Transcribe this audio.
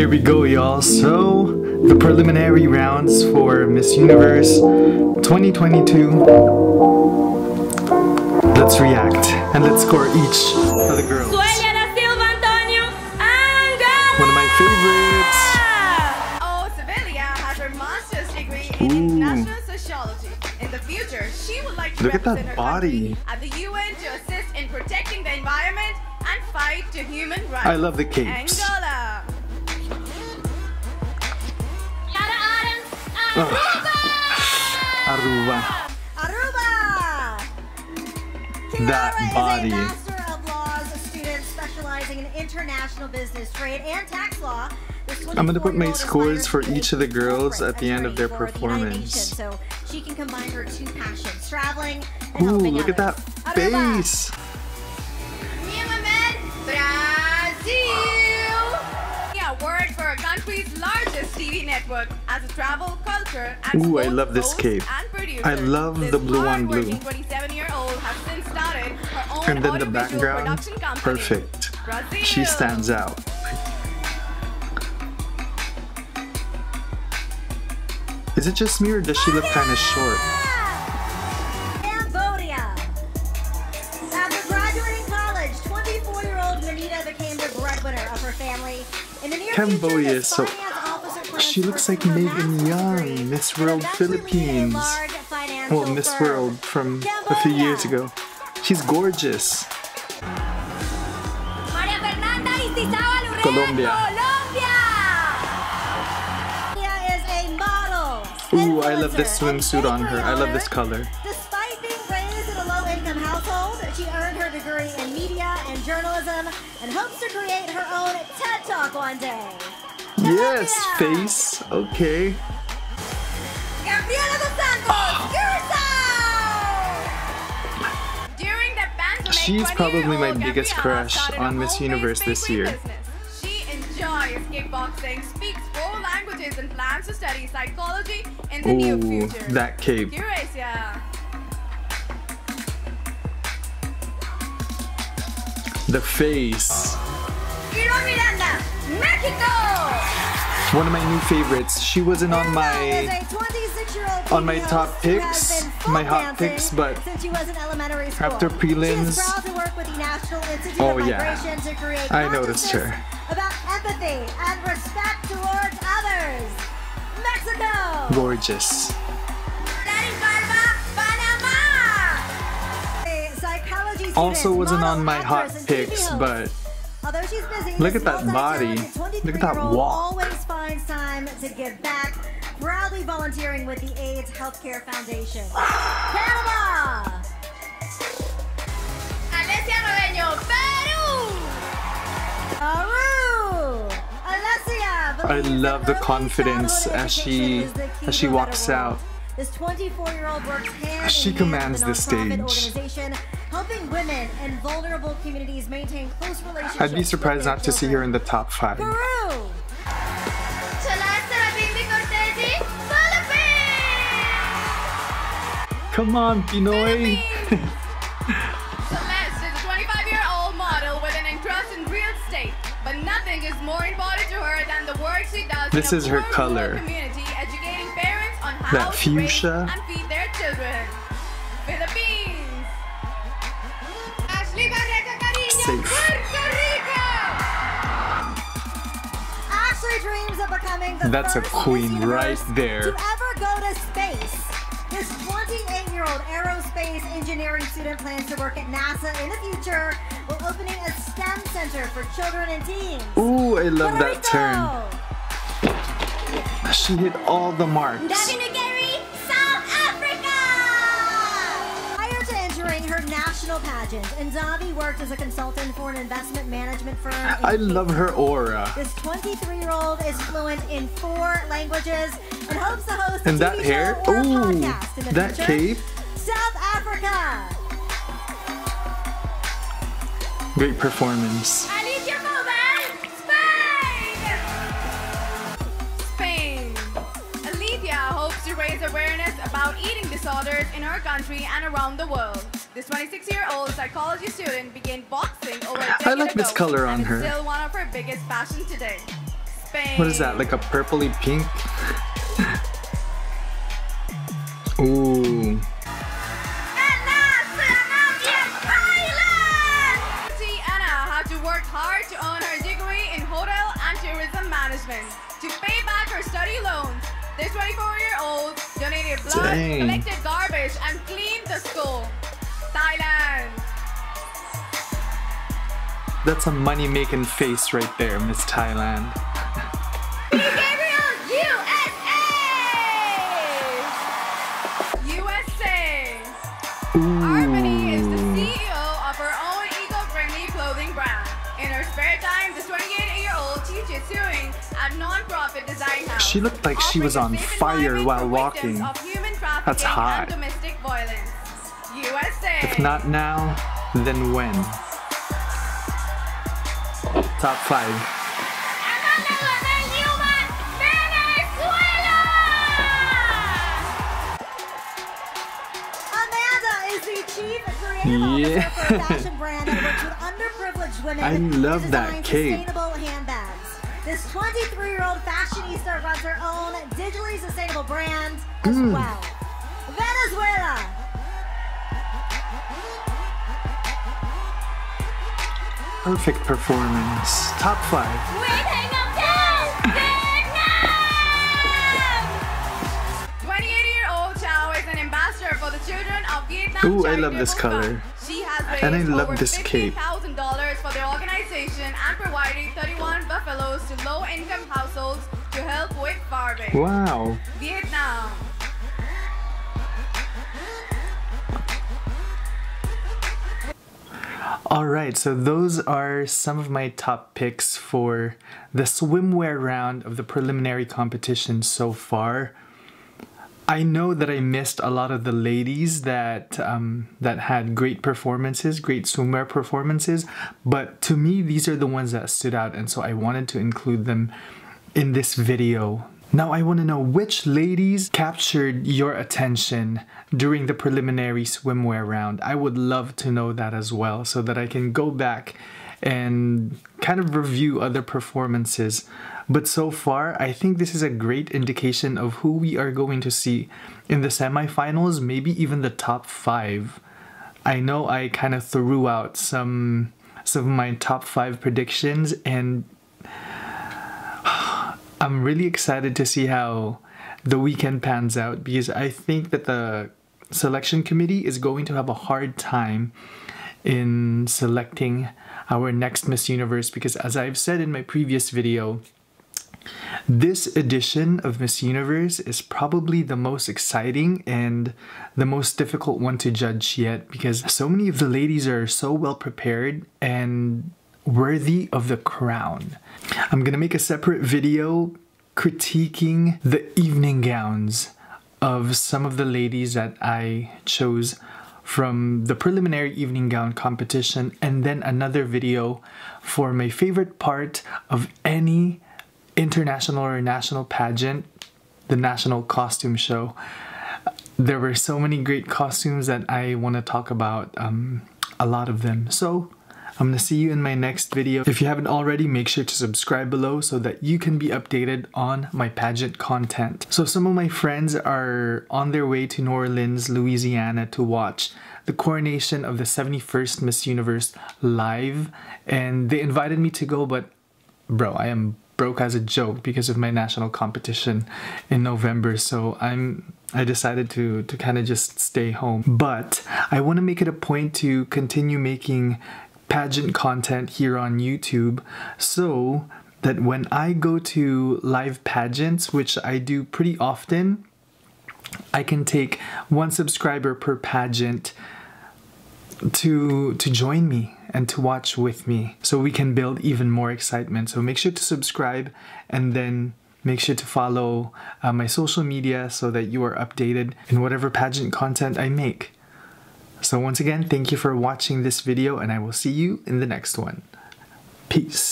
Here we go, y'all. So, the preliminary rounds for Miss Universe 2022. Let's react and let's score each of the girls. Swelia da Silva Antonio Angola! One of my favorites. Oh, Sevilla has her master's degree in Ooh. international sociology. In the future, she would like to Look at that body. at the UN to assist in protecting the environment and fight to human rights. I love the capes. Aruba! Aruba. Aruba! That Kiara body. is a Master of Laws student specializing in international business, trade, and tax law. I'm gonna put my scores for each of the girls at the end of their for the performance. So she can combine her two passions, traveling and Ooh, look at that others. Aruba. face. Yeah, worked for our country's largest TV network as a travel culture and Ooh, I love this cape. I love This the blue on blue. 27-year-old has since started her own And then the background, company. perfect. Brazil. She stands out. Is it just me or does she look oh, kind of short? Cambodia. After graduating college, 24-year-old Namita became the breadwinner of her family. Cambodia is so- this finance officer plans She looks like Megan Young, Miss World eventually lead a Philippines. Well, Miss. World from a few years ago. She's gorgeous. María Fernanda Aristizábal Urrea, Colombia. Colombia! Mia is a model. Ooh, I love this swimsuit on her. I love this color. And hopes to create her own TED Talk one day. Yes, face. Okay. Gabriela dos Santos, ah! Curacao! During the pandemic, She's probably my biggest Gabriela crush on Miss Universe this year. business. She enjoys kickboxing, speaks four languages, and plans to study psychology in the near Ooh, future. that cape. Eurasia. The face. Miranda, Mexico! One of my new favorites. She wasn't on my on my top host who has picks, my hot picks, but since she was in elementary school. after prelims- she is proud to work with the National Institute Oh, yeah. I noticed her. about empathy and respect towards others. Mexico. gorgeous. Daddy Barba, Panama. A psychology student, Also wasn't on my hot actress, and TV picks, but Although she's busy, Look at that body. Look at that 23-year-old walk. Always finds time to give back, proudly volunteering with the AIDS Healthcare Foundation. Panama. Alessia Peru. I love the confidence as she- education is the key as she walks out. This 24-year-old works hand She commands the stage. Organization, helping women and vulnerable communities maintain close relationships. I'd be surprised not to see her in the top five. Peru. Celeste Rabimbi Cortesi, Philippines! Come on, Pinoy. Celeste is a 25-year-old model with an interest in real estate, but nothing is more important to her than the work she does This in a is her color. community, educating parents on how That to raise fuchsia. That's a queen right there. To ever go to space. This 28-year-old aerospace engineering student plans to work at NASA in the future while opening a STEM center for children and teens. Ooh, I love Puerto that turn. She hit all the marks. National pageant, Ndavi worked as a consultant for an investment management firm. in I love her aura. This 23-year-old is fluent in four languages and hopes to host a And that TV hair? show or a Ooh, podcast in the that future. cape. South Africa. Great performance. Alicia Faubel, Spain! Spain. Alethea hopes to raise awareness about eating disorders in her country and around the world. This 26-year-old psychology student began boxing over a I like this color on her. still one of her biggest passions today. Spain. What is that? Like a purpley pink? Ooh. That's a money making face right there, Miss Thailand. Gabriel, USA! USA. Ooh. R'bonney is the CEO of her own eco-friendly clothing brand. In her spare time, the 28-year-old teaches sewing at non-profit design house. She looked like she was on fire while walking. That's hot. And domestic violence. USA. If not now, then when? With underprivileged women. I love that design cape. Sustainable handbags. This 23-year-old fashionista runs her own digitally sustainable brand as Mm. well. Perfect performance. Top five. Waiting up! Vietnam! 28-year-old Chau is an ambassador for the children of Vietnam. Ooh, I love this color. She has And I love this cape. $15,000 for the organization and providing 31 buffaloes to low-income households to help with farming. Wow. Vietnam. Alright, so those are some of my top picks for the swimwear round of the preliminary competition so far. I know that I missed a lot of the ladies that um, that had great performances, great swimwear performances, but to me these are the ones that stood out and so I wanted to include them in this video. Now I want to know which ladies captured your attention during the preliminary swimwear round. I would love to know that as well so that I can go back and kind of review other performances. But so far, I think this is a great indication of who we are going to see in the semifinals, maybe even the top 5. I know I kind of threw out some some of my top 5 predictions and I'm really excited to see how the weekend pans out because I think that the selection committee is going to have a hard time in selecting our next Miss Universe because as I've said in my previous video, this edition of Miss Universe is probably the most exciting and the most difficult one to judge yet because so many of the ladies are so well prepared and worthy of the crown. I'm gonna make a separate video critiquing the evening gowns of some of the ladies that I chose from the preliminary evening gown competition and then another video for my favorite part of any international or national pageant, the national costume show. There were so many great costumes that I want to talk about, um, a lot of them. So I'm gonna see you in my next video. If you haven't already, make sure to subscribe below so that you can be updated on my pageant content. So some of my friends are on their way to New Orleans, Louisiana to watch the coronation of the 71st Miss Universe live and they invited me to go but bro, I am broke as a joke because of my national competition in November. So I'm I decided to to kind of just stay home. But I want to make it a point to continue making pageant content here on YouTube so that when I go to live pageants, which I do pretty often, I can take one subscriber per pageant to to join me and to watch with me. So we can build even more excitement. So make sure to subscribe and then make sure to follow uh, my social media so that you are updated in whatever pageant content I make so once again thank you for watching this video and I will see you in the next one. Peace